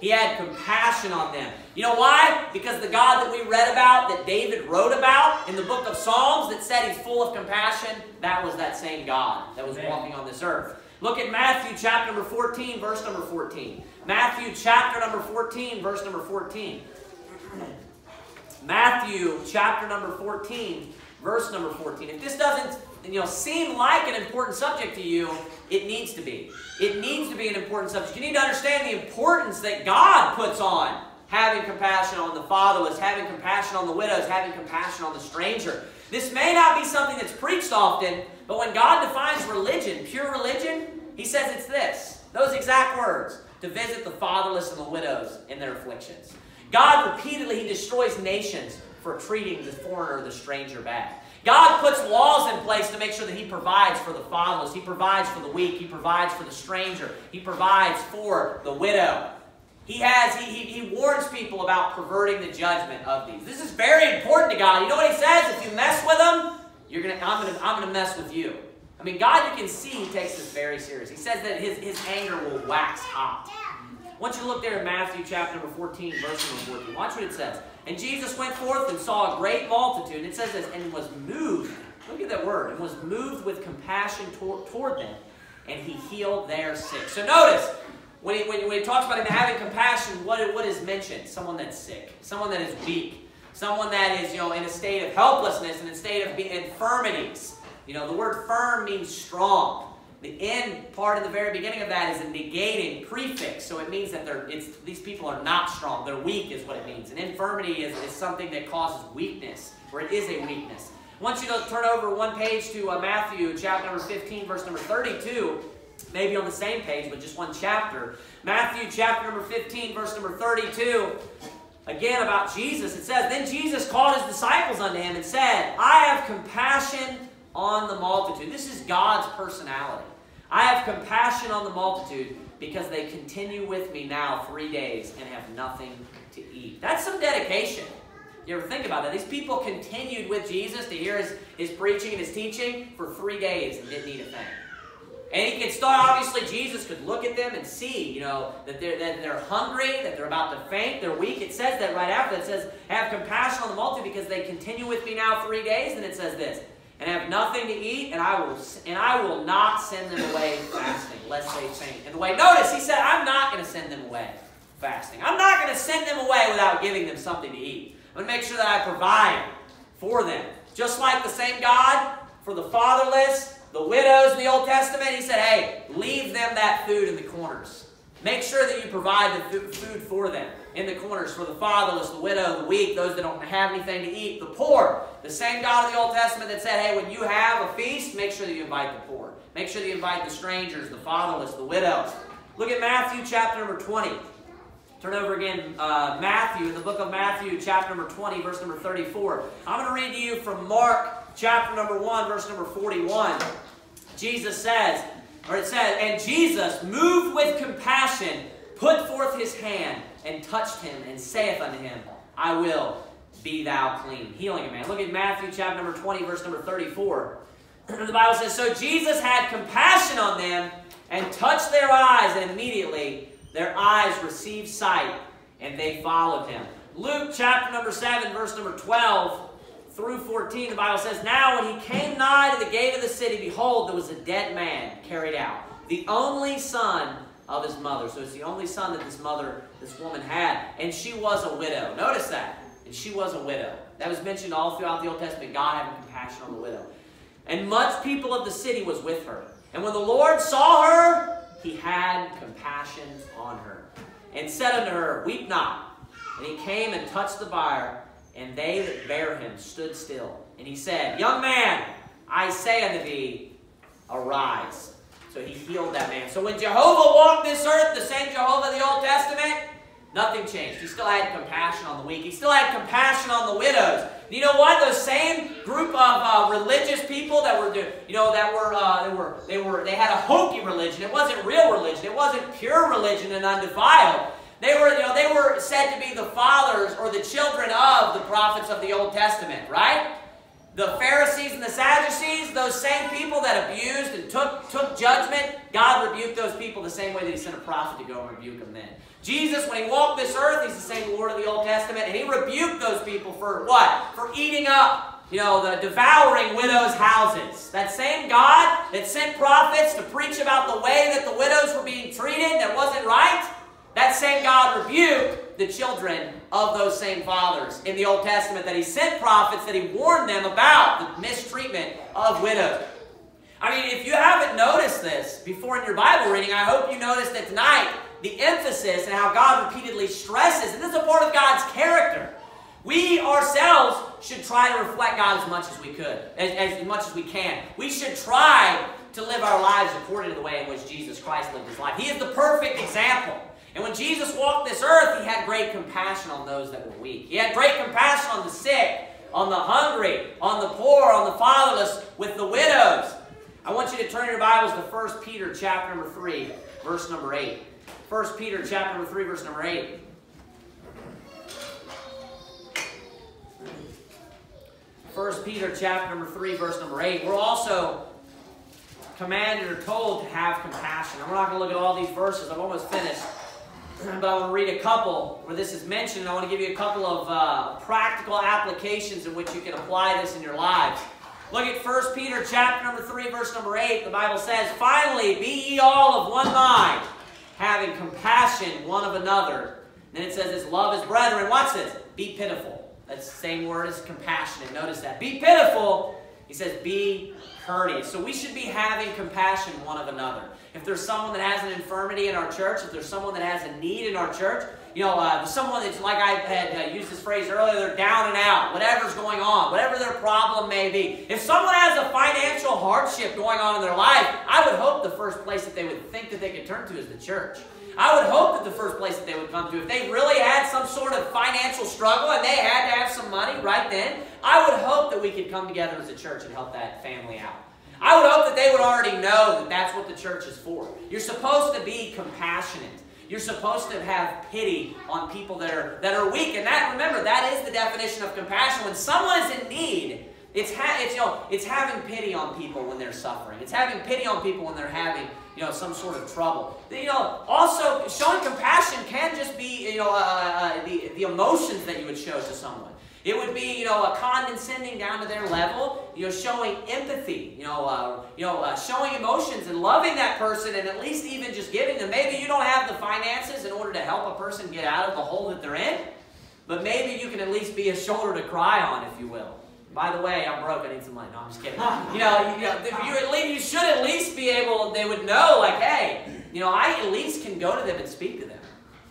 He had compassion on them. You know why? Because the God that we read about, that David wrote about in the book of Psalms, that said he's full of compassion, that was that same God that was Amen. walking on this earth. Look at Matthew chapter number 14, verse number 14. Matthew chapter number 14, verse number 14. Matthew chapter number 14, verse number 14. If this doesn't you know, seem like an important subject to you, it needs to be. It needs to be an important subject. You need to understand the importance that God puts on having compassion on the fatherless, having compassion on the widows, having compassion on the stranger. This may not be something that's preached often, but when God defines religion, pure religion, He says it's this those exact words to visit the fatherless and the widows in their afflictions. God repeatedly He destroys nations for treating the foreigner, the stranger bad. God puts laws in place to make sure that He provides for the fatherless, He provides for the weak, He provides for the stranger, He provides for the widow. He has, he, he, he warns people about perverting the judgment of these. This is very important to God. You know what he says? If you mess with them, you're gonna, I'm gonna, I'm gonna mess with you. I mean, God, you can see he takes this very serious. He says that his, his anger will wax hot. Want you to look there in Matthew chapter number 14, verse number 14. Watch what it says. And Jesus went forth and saw a great multitude. It says this, and was moved. Look at that word. And was moved with compassion toward, toward them. And he healed their sick. So notice, when he, when, when he talks about him having compassion, what, what is mentioned? Someone that's sick. Someone that is weak. Someone that is, you know, in a state of helplessness and in a state of infirmities. You know, the word firm means strong. The end part in the very beginning of that is a negating prefix, so it means that they're, it's, these people are not strong. They're weak, is what it means. And infirmity is, is something that causes weakness, or it is a weakness. I want you to turn over one page to uh, Matthew chapter number 15, verse number 32. Maybe on the same page, but just one chapter. Matthew chapter number 15, verse number 32. Again, about Jesus, it says, Then Jesus called his disciples unto him and said, I have compassion on the multitude. This is God's personality. I have compassion on the multitude because they continue with me now three days and have nothing to eat. That's some dedication. You ever think about that? These people continued with Jesus to hear his, his preaching and his teaching for three days and didn't eat a thing. And he could start, obviously, Jesus could look at them and see, you know, that they're, that they're hungry, that they're about to faint, they're weak. It says that right after. It says, have compassion on the multitude because they continue with me now three days. And it says this, and have nothing to eat, and I will and I will not send them away fasting, lest they faint. And the way, notice, he said, I'm not going to send them away fasting. I'm not going to send them away without giving them something to eat. I'm going to make sure that I provide for them. Just like the same God for the fatherless, the widows in the Old Testament, he said, hey, leave them that food in the corners. Make sure that you provide the food for them in the corners for the fatherless, the widow, the weak, those that don't have anything to eat, the poor. The same God of the Old Testament that said, hey, when you have a feast, make sure that you invite the poor. Make sure that you invite the strangers, the fatherless, the widows. Look at Matthew chapter number 20. Turn over again, uh, Matthew, in the book of Matthew, chapter number 20, verse number 34. I'm going to read to you from Mark, chapter number 1, verse number 41. Jesus says, or it says, And Jesus, moved with compassion, put forth his hand and touched him, and saith unto him, I will be thou clean. Healing a man. Look at Matthew chapter number 20, verse number 34. the Bible says, So Jesus had compassion on them and touched their eyes, and immediately their eyes received sight, and they followed him. Luke chapter number 7, verse number 12 through 14, the Bible says, Now when he came nigh to the gate of the city, behold, there was a dead man carried out, the only son of his mother. So it's the only son that this mother, this woman had. And she was a widow. Notice that. And she was a widow. That was mentioned all throughout the Old Testament, God having compassion on the widow. And much people of the city was with her. And when the Lord saw her, he had compassion on her. And said unto her, Weep not. And he came and touched the bier, and they that bare him stood still. And he said, Young man, I say unto thee, arise. So he healed that man. So when Jehovah walked this earth, the same Jehovah of the Old Testament, nothing changed. He still had compassion on the weak. He still had compassion on the widows. You know what? Those same group of uh, religious people that were, you know, that were, uh, they were, they were, they had a hokey religion. It wasn't real religion. It wasn't pure religion and undefiled. They were, you know, they were said to be the fathers or the children of the prophets of the Old Testament, right? The Pharisees and the Sadducees, those same people that abused and took, took judgment, God rebuked those people the same way that He sent a prophet to go and rebuke them then. Jesus, when He walked this earth, He's the same Lord of the Old Testament, and He rebuked those people for what? For eating up, you know, the devouring widows' houses. That same God that sent prophets to preach about the way that the widows were being treated that wasn't right, that same God rebuked the children of those same fathers in the Old Testament, that He sent prophets, that He warned them about the mistreatment of widows. I mean, if you haven't noticed this before in your Bible reading, I hope you noticed that tonight the emphasis and how God repeatedly stresses, and this is a part of God's character. We ourselves should try to reflect God as much as we could, as, as much as we can. We should try to live our lives according to the way in which Jesus Christ lived his life. He is the perfect example. And when Jesus walked this earth, he had great compassion on those that were weak. He had great compassion on the sick, on the hungry, on the poor, on the fatherless, with the widows. I want you to turn your Bibles to 1 Peter chapter number 3, verse number 8. 1 Peter chapter number 3, verse number 8. First Peter chapter number 3, verse number 8. We're also commanded or told to have compassion. And we're not going to look at all these verses. I'm almost finished but I want to read a couple where this is mentioned. I want to give you a couple of uh, practical applications in which you can apply this in your lives. Look at 1 Peter chapter number 3, verse number 8. The Bible says, Finally, be ye all of one mind, having compassion one of another. Then it says this, love is brethren. Watch this. Be pitiful. That's the same word as compassionate. Notice that. Be pitiful. He says, be courteous. So we should be having compassion one of another. If there's someone that has an infirmity in our church, if there's someone that has a need in our church, you know, uh, someone that's like I had uh, used this phrase earlier, they're down and out, whatever's going on, whatever their problem may be. If someone has a financial hardship going on in their life, I would hope the first place that they would think that they could turn to is the church. I would hope that the first place that they would come to, if they really had some sort of financial struggle and they had to have some money right then, I would hope that we could come together as a church and help that family out. I would hope that they would already know that that's what the church is for. You're supposed to be compassionate. You're supposed to have pity on people that are, that are weak. And that, remember, that is the definition of compassion. When someone is in need, it's, ha- it's, you know, it's having pity on people when they're suffering. It's having pity on people when they're having you know, some sort of trouble. You know, also, showing compassion can just be, you know, uh, uh, the, the emotions that you would show to someone. It would be, you know, a condescending down to their level, you know, showing empathy, you know, uh, you know, uh, showing emotions and loving that person and at least even just giving them. Maybe you don't have the finances in order to help a person get out of the hole that they're in, but maybe you can at least be a shoulder to cry on, if you will. By the way, I'm broke. I need some money. No, I'm just kidding. You know, you, know, you at least you should at least be able. They would know, like, hey, you know, I at least can go to them and speak to them.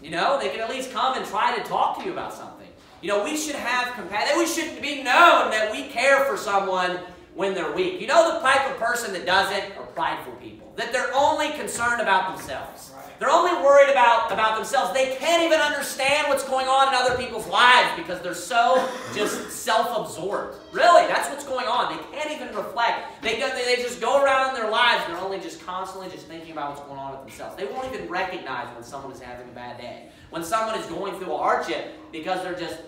You know, they can at least come and try to talk to you about something. You know, we should have compassion. We should be known that we care for someone when they're weak. You know the type of person that doesn't are prideful people. That they're only concerned about themselves. They're only worried about, about themselves. They can't even understand what's going on in other people's lives because they're so just self-absorbed. Really, that's what's going on. They can't even reflect. They, they, they just go around in their lives and they're only just constantly just thinking about what's going on with themselves. They won't even recognize when someone is having a bad day. When someone is going through a hardship because they're just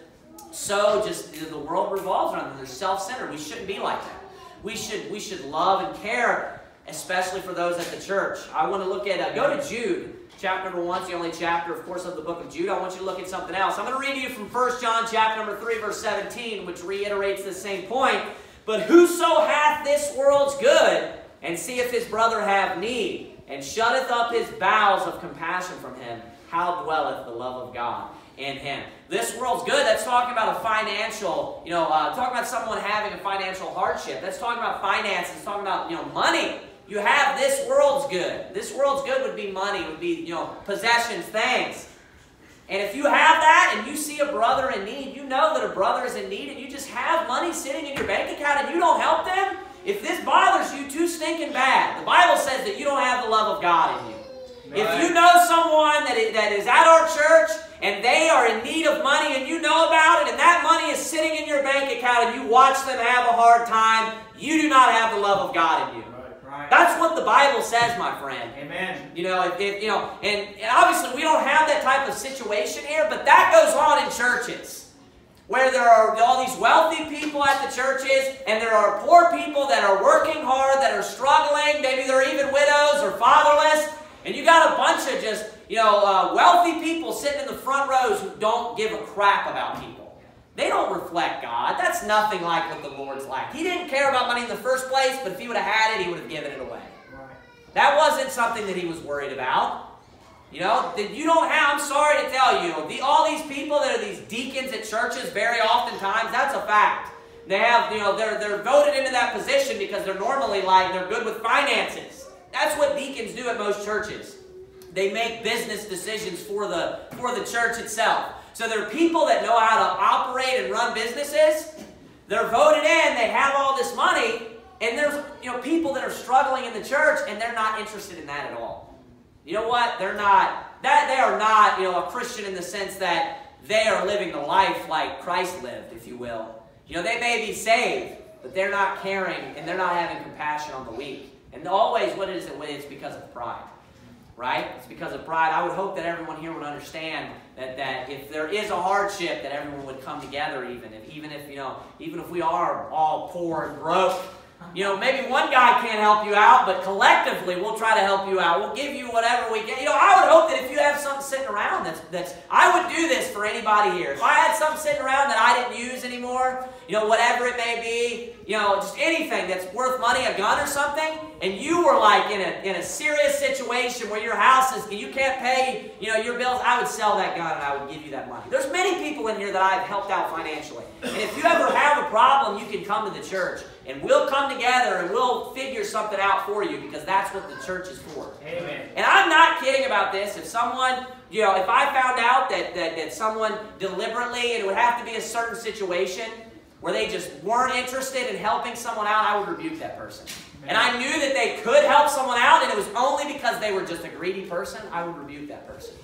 so just the world revolves around them. They're self-centered. We shouldn't be like that. We should we should love and care, especially for those at the church. I want to look at uh, go to Jude. Chapter number one, it's the only chapter, of course, of the book of Jude. I want you to look at something else. I'm going to read to you from 1 John chapter number 3, verse 17, which reiterates the same point. But whoso hath this world's good, and seeth his brother have need, and shutteth up his bowels of compassion from him, how dwelleth the love of God in him. This world's good. That's talking about a financial, you know, uh, talking about someone having a financial hardship. That's talking about finances. Talking about, you know, money. You have this world's good. This world's good would be money, would be, you know, possessions, things. And if you have that and you see a brother in need, you know that a brother is in need and you just have money sitting in your bank account and you don't help them, if this bothers you too stinking bad, the Bible says that you don't have the love of God in you. Right. If you know someone that is, that is at our church and they are in need of money and you know about it and that money is sitting in your bank account and you watch them have a hard time, you do not have the love of God in you. That's what the Bible says, my friend. Amen. You know, if, if you know, and, and obviously we don't have that type of situation here, but that goes on in churches where there are all these wealthy people at the churches, and there are poor people that are working hard, that are struggling. Maybe they're even widows or fatherless. And you got a bunch of just, you know, uh, wealthy people sitting in the front rows who don't give a crap about people. They don't reflect God. That's nothing like what the Lord's like. He didn't care about money in the first place, but if he would have had it, he would have given it away. Right. That wasn't something that he was worried about. You know, that you don't have, I'm sorry to tell you, the, all these people that are these deacons at churches, very oftentimes, that's a fact. They have, you know, they're, they're voted into that position because they're normally like, they're good with finances. That's what deacons do at most churches. They make business decisions for the, for the church itself. So there are people that know how to operate and run businesses. They're voted in, they have all this money, and there's you know people that are struggling in the church and they're not interested in that at all. You know what? They're not, that they are not, you know, a Christian in the sense that they are living the life like Christ lived, if you will. You know, they may be saved, but they're not caring and they're not having compassion on the weak. And always what is it? It's because of pride. Right? It's because of pride. I would hope that everyone here would understand that, that if there is a hardship, that everyone would come together even. If, even if, you know, even if we are all poor and broke, you know, maybe one guy can't help you out, but collectively we'll try to help you out. We'll give you whatever we get. You know, I would hope that if you have something sitting around that's that's I would do this for anybody here. If I had something sitting around that I didn't use anymore, you know, whatever it may be, you know, just anything that's worth money, a gun or something, and you were like in a in a serious situation where your house is you can't pay, you know, your bills, I would sell that gun and I would give you that money. There's many people in here that I've helped out financially. And if you ever have a problem, you can come to the church. And we'll come together and we'll figure something out for you because that's what the church is for. Amen. And I'm not kidding about this. If someone, you know, if I found out that, that, that someone deliberately, and it would have to be a certain situation where they just weren't interested in helping someone out, I would rebuke that person. And I knew that they could help someone out, and it was only because they were just a greedy person, I would rebuke that person.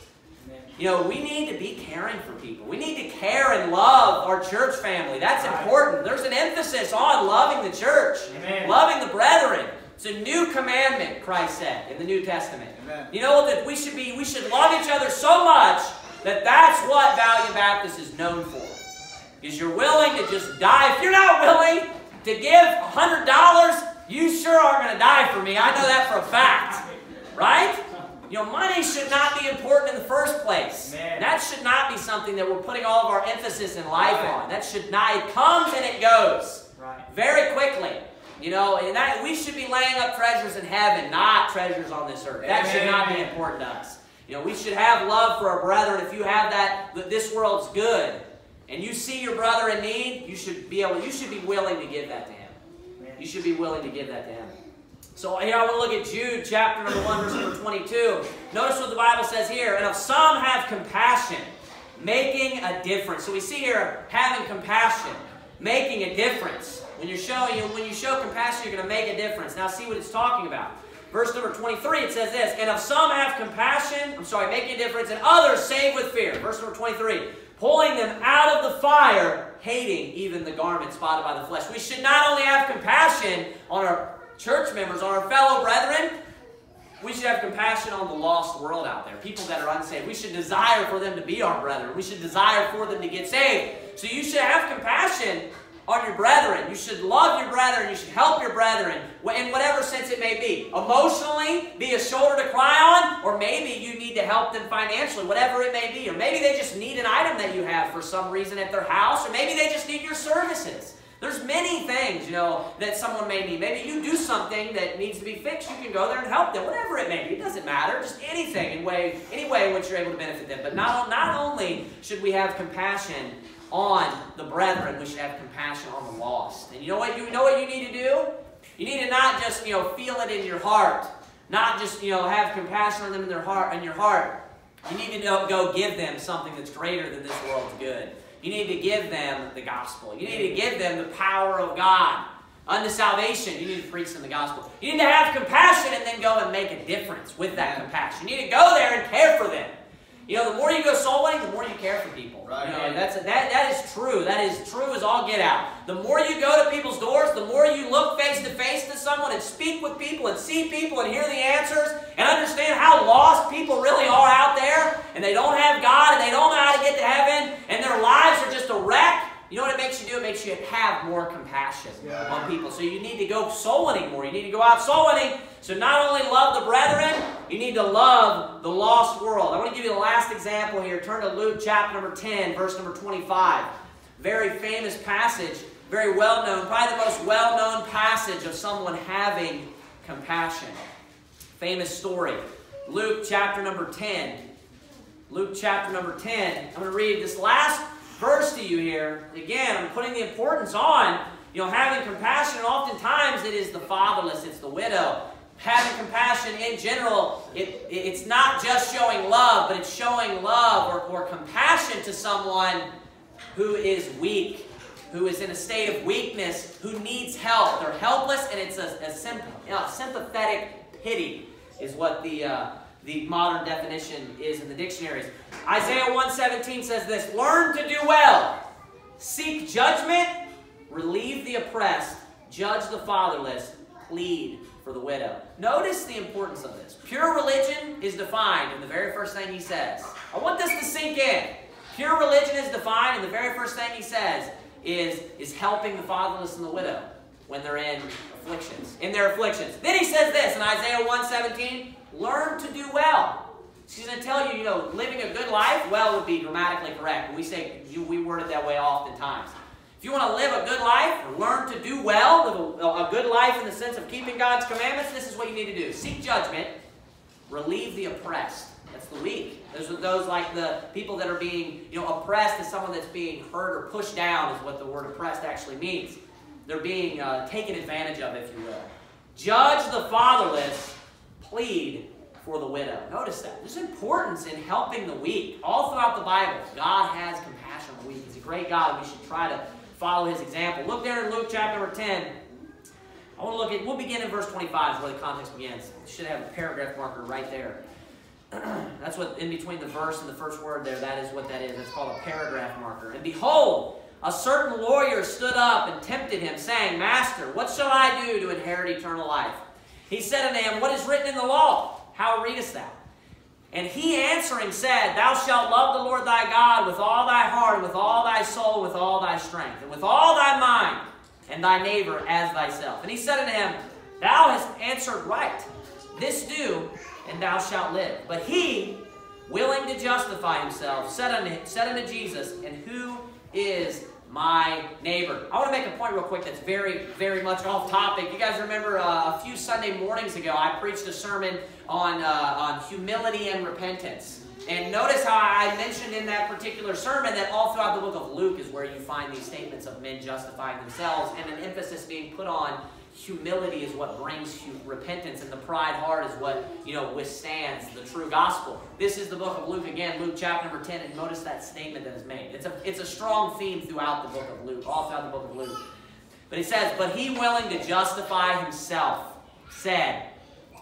You know, we need to be caring for people. We need to care and love our church family. That's important. There's an emphasis on loving the church, Amen. loving the brethren. It's a new commandment, Christ said in the New Testament. Amen. You know that we should be we should love each other so much that that's what Valiant Baptist is known for. Is you're willing to just die. If you're not willing to give $100, you sure aren't going to die for me. I know that for a fact. Right? You know, money should not be important in the first place. Man. That should not be something that we're putting all of our emphasis in life right. on. That should not. It comes and it goes right. very quickly. You know, and that we should be laying up treasures in heaven, not treasures on this earth. That should not be important to us. You know, we should have love for our brethren. If you have that, this world's good, and you see your brother in need, you should be able. You should be willing to give that to him. You should be willing to give that to him. So here I want to look at Jude chapter number 1, verse number 22. Notice what the Bible says here. And if some have compassion, making a difference. So we see here having compassion, making a difference. When you're showing when you show compassion, you're going to make a difference. Now see what it's talking about. Verse number 23, it says this, And if some have compassion, I'm sorry, making a difference, and others save with fear. Verse number 23, pulling them out of the fire, hating even the garment spotted by the flesh. We should not only have compassion on our church members, on our fellow brethren, we should have compassion on the lost world out there, people that are unsaved. We should desire for them to be our brethren. We should desire for them to get saved. So you should have compassion on your brethren. You should love your brethren. You should help your brethren in whatever sense it may be. Emotionally, be a shoulder to cry on, or maybe you need to help them financially, whatever it may be. Or maybe they just need an item that you have for some reason at their house, or maybe they just need your services. There's many things, you know, that someone may need. Maybe you do something that needs to be fixed. You can go there and help them, whatever it may be. It doesn't matter. Just anything in way, any way in which you're able to benefit them. But not, not only should we have compassion on the brethren, we should have compassion on the lost. And you know what you know what you need to do? You need to not just, you know, feel it in your heart. Not just, you know, have compassion on them in their heart in your heart. You need to go give them something that's greater than this world's good. You need to give them the gospel. You need to give them the power of God. Unto salvation, you need to preach them the gospel. You need to have compassion and then go and make a difference with that compassion. You need to go there and care for them. You know, the more you go soul winning, the more you care for people. Right. You know, that's that that is true. That is true as all get out. The more you go to people's doors, the more you look face to face to someone and speak with people and see people and hear the answers and understand how lost people really are out there, and they don't have God and they don't know how to get to heaven, and their lives are just a wreck. You know what it makes you do? It makes you have more compassion yeah. on people. So you need to go soul winning more. You need to go out soul winning. So not only love the brethren, you need to love the lost world. I want to give you the last example here. Turn to Luke chapter number 10, verse number 25. Very famous passage, very well known, probably the most well known passage of someone having compassion. Famous story. Luke chapter number 10. Luke chapter number 10. I'm going to read this last verse to you here. Again, I'm putting the importance on, you know, having compassion. And oftentimes it is the fatherless, it's the widow. Having compassion in general, it, it's not just showing love, but it's showing love or, or compassion to someone who is weak, who is in a state of weakness, who needs help. They're helpless, and it's a, a, you know, sympathetic pity is what the, uh, the modern definition is in the dictionaries. Isaiah 117 says this, Learn to do well, seek judgment, relieve the oppressed, judge the fatherless, plead for the widow. Notice the importance of this. Pure religion is defined in the very first thing he says. I want this to sink in. Pure religion is defined, and the very first thing he says is, is helping the fatherless and the widow when they're in afflictions, in their afflictions. Then he says this in Isaiah 117, learn to do well. She's going to tell you, you know, living a good life, well would be grammatically correct. We say, we word it that way oftentimes. You want to live a good life, learn to do well, a, a good life in the sense of keeping God's commandments, this is what you need to do. Seek judgment, relieve the oppressed. That's the weak. Those are those like the people that are being, you know, oppressed is someone that's being hurt or pushed down is what the word oppressed actually means. They're being uh, taken advantage of, if you will. Judge the fatherless, plead for the widow. Notice that. There's importance in helping the weak. All throughout the Bible, God has compassion on the weak. He's a great God. We should try to follow his example. Look there in Luke chapter number 10. I want to look at, we'll begin in verse 25 is where the context begins. You should have a paragraph marker right there. That's what, in between the verse and the first word there, that is what that is. It's called a paragraph marker. And behold, a certain lawyer stood up and tempted him, saying, Master, what shall I do to inherit eternal life? He said unto him, What is written in the law? How readest thou? And he answering said, Thou shalt love the Lord thy God with all thy heart, and with all thy soul, with all thy strength, and with all thy mind, and thy neighbor as thyself. And he said unto him, Thou hast answered right. This do, and thou shalt live. But he, willing to justify himself, said unto, said unto Jesus, And who is my neighbor? I want to make a point real quick that's very, very much off topic. You guys remember uh, a few Sunday mornings ago, I preached a sermon on, uh, on humility and repentance. And notice how I mentioned in that particular sermon that all throughout the book of Luke is where you find these statements of men justifying themselves and an emphasis being put on humility is what brings repentance and the pride heart is what you know withstands the true gospel. This is the book of luke. Again luke chapter number 10 and notice that statement that is made. It's a, it's a strong theme throughout the book of luke all throughout the book of luke. But he says but he willing to justify himself said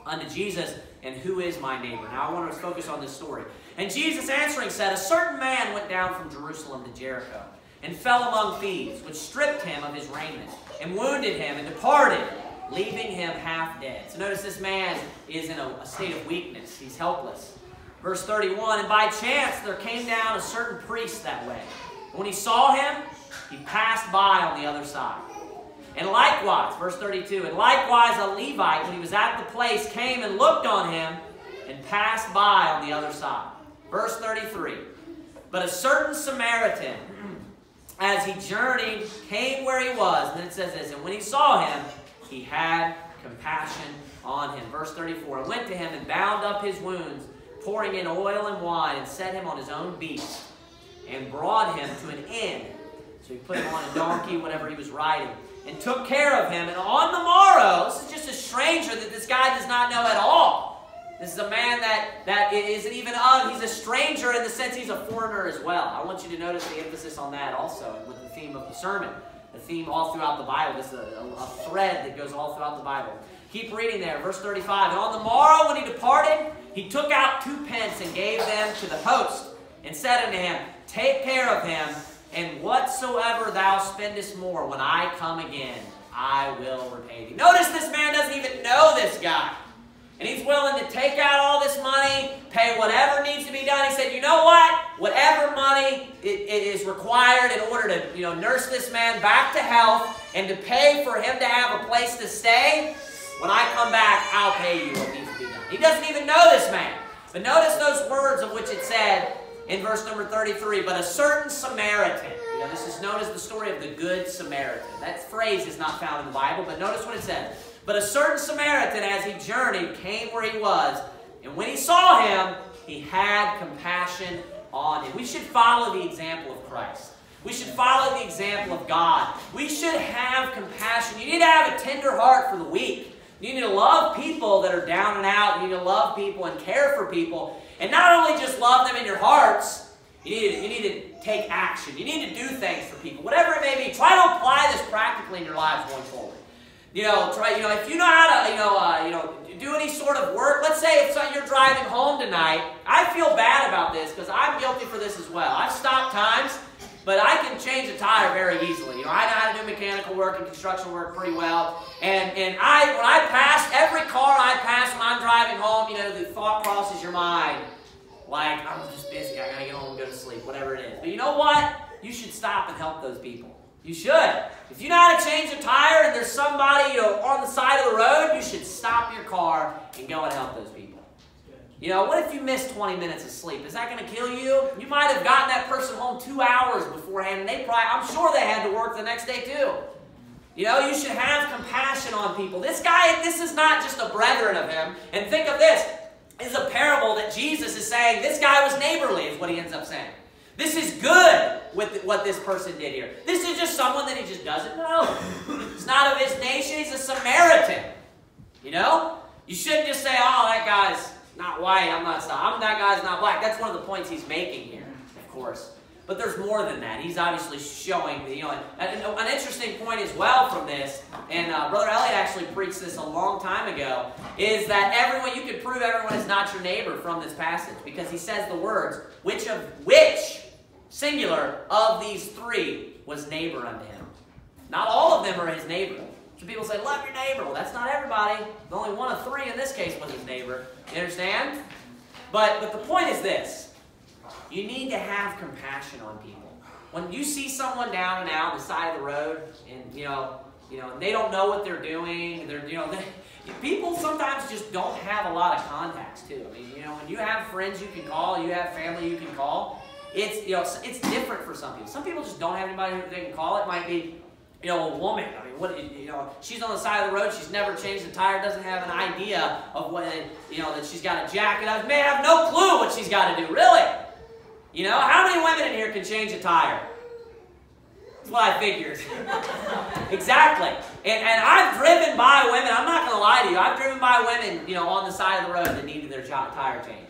unto jesus and who is my neighbor now i want to focus on this story. And jesus answering said a certain man went down from jerusalem to jericho and fell among thieves which stripped him of his raiment and wounded him and departed, leaving him half dead. So notice this man is in a, a state of weakness. He's helpless. Verse 31, And by chance there came down a certain priest that way. When he saw him, he passed by on the other side. And likewise, verse 32, and likewise a Levite, when he was at the place, came and looked on him and passed by on the other side. Verse 33, but a certain Samaritan, as he journeyed, came where he was. And then it says this, and when he saw him, he had compassion on him. Verse 34, and went to him and bound up his wounds, pouring in oil and wine, and set him on his own beast, and brought him to an inn. So he put him on a donkey, whatever he was riding, and took care of him. And on the morrow, this is just a stranger that this guy does not know at all. This is a man that, that isn't even of, he's a stranger in the sense he's a foreigner as well. I want you to notice the emphasis on that also with the theme of the sermon. The theme all throughout the Bible. This is a, a, thread that goes all throughout the Bible. Keep reading there, verse 35. And on the morrow when he departed, he took out two pence and gave them to the host, and said unto him, Take care of him, and whatsoever thou spendest more, when I come again, I will repay thee. Notice this man doesn't even know this guy. And he's willing to take out all this money, pay whatever needs to be done. He said, You know what? whatever money it, it is required in order to you know, nurse this man back to health and to pay for him to have a place to stay, when I come back, I'll pay you what needs to be done. He doesn't even know this man. But notice those words of which it said in verse number 33, but a certain Samaritan. You know, this is known as the story of the Good Samaritan. That phrase is not found in the Bible, but notice what it says. But a certain Samaritan, as he journeyed, came where he was, and when he saw him, he had compassion on him. We should follow the example of Christ. We should follow the example of God. We should have compassion. You need to have a tender heart for the weak. You need to love people that are down and out. You need to love people and care for people. And not only just love them in your hearts, you need, to, you need to take action. You need to do things for people. Whatever it may be, try to apply this practically in your lives going forward. You know, try, you know, if you know how to, you know, uh, you know, do any sort of work, let's say if you're driving home tonight, I feel bad about this because I'm guilty for this as well. I've stopped times but I can change a tire very easily. You know, I know how to do mechanical work and construction work pretty well. And and I when I pass every car I pass when I'm driving home, you know, the thought crosses your mind. Like, I'm just busy, I gotta get home and go to sleep, whatever it is. But you know what? You should stop and help those people. You should. If you know how to change a tire and there's somebody you know, on the side of the road, you should stop your car and go and help those people. You know, what if you missed 20 minutes of sleep? Is that going to kill you? You might have gotten that person home two hours beforehand, and they probably, I'm sure they had to work the next day too. You know, you should have compassion on people. This guy, this is not just a brethren of him. And think of this. This is a parable that Jesus is saying this guy was neighborly, is what he ends up saying. This is good with what this person did here. This is just someone that he just doesn't know. He's not of his nation, he's a Samaritan. You know? You shouldn't just say, oh, that guy's not white, I'm not that guy's not black. That's one of the points he's making here, of course. But there's more than that. He's obviously showing, you know, an, an interesting point as well from this, and uh, Brother Elliot actually preached this a long time ago, is that everyone, you could prove everyone is not your neighbor from this passage, because he says the words, which of which, singular, of these three was neighbor unto him. Not all of them are his neighbor. So people say, love your neighbor. Well, that's not everybody. The Only one of three in this case was his neighbor. You understand? But, but the point is this. You need to have compassion on people. When you see someone down and out on the side of the road, and you know, you know, they don't know what they're doing. They're, you know, they, people sometimes just don't have a lot of contacts too. I mean, you know, when you have friends you can call, you have family you can call. It's you know, it's different for some people. Some people just don't have anybody they can call. It might be you know, a woman, I mean, what, you know, she's on the side of the road, she's never changed the tire, doesn't have an idea of what, you know, that she's got a jacket on, may have no clue what she's got to do, really. You know, how many women in here can change a tire? That's what I figured. exactly. And, and I've driven by women, I'm not going to lie to you, I've driven by women, you know, on the side of the road that needed their tire changed.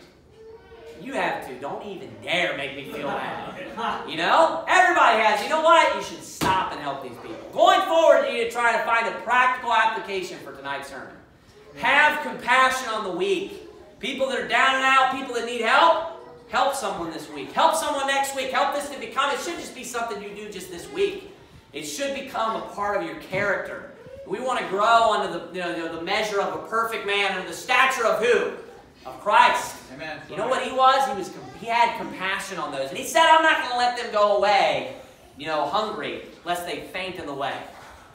You have to. Don't even dare make me feel bad. You know? Everybody has. You know what? You should stop and help these people. Going forward, you need to try to find a practical application for tonight's sermon. Have compassion on the weak. People that are down and out, people that need help, help someone this week. Help someone next week. Help this to become, it should just be something you do just this week. It should become a part of your character. We want to grow under the, you know, the measure of a perfect man, under the stature of who? Of Christ. Amen. You know what he was? He was he had compassion on those. And he said, I'm not going to let them go away, you know, hungry, lest they faint in the way.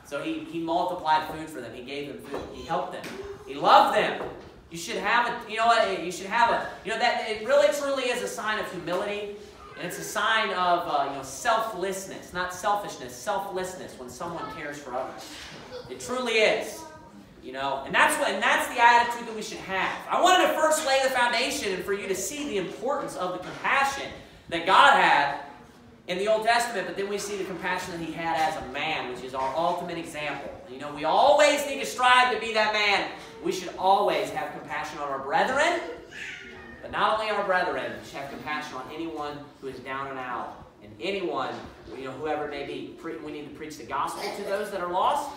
So he, he multiplied food for them. He gave them food. He helped them. He loved them. You should have a, you know what, you should have a, you know, that it really truly is a sign of humility. And it's a sign of, uh, you know, selflessness, not selfishness, selflessness when someone cares for others. It truly is. You know, and that's what and that's the attitude that we should have. I wanted to first lay the foundation and for you to see the importance of the compassion that God had in the Old Testament, but then we see the compassion that he had as a man, which is our ultimate example. You know, we always need to strive to be that man. We should always have compassion on our brethren, but not only our brethren, we should have compassion on anyone who is down and out, and anyone, you know, whoever it may be. We need to preach the gospel to those that are lost,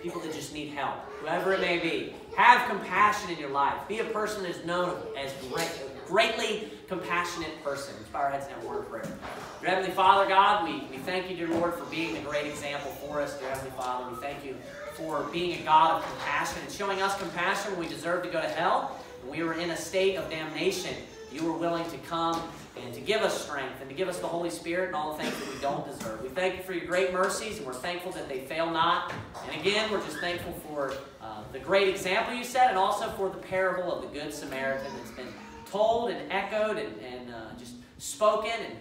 people that just need help, whoever it may be. Have compassion in your life. Be a person that is known as great, greatly compassionate person. Let's bow our heads and have word of prayer. Dear Heavenly Father, God, we, we thank you, dear Lord, for being a great example for us, dear Heavenly Father. We thank you for being a God of compassion and showing us compassion when we deserve to go to hell. When we were in a state of damnation. You were willing to come and to give us strength and to give us the Holy Spirit and all the things that we don't deserve. We thank you for your great mercies, and we're thankful that they fail not. And again, we're just thankful for uh, the great example you set and also for the parable of the Good Samaritan that's been told and echoed and, and uh, just spoken and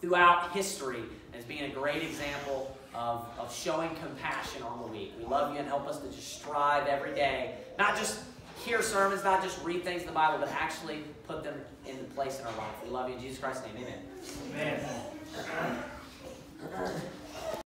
throughout history as being a great example of, of showing compassion on the weak. We love you and help us to just strive every day, not just hear sermons, not just read things in the Bible, but actually put them into place in our life. We love you. In Jesus Christ's name, amen. Amen.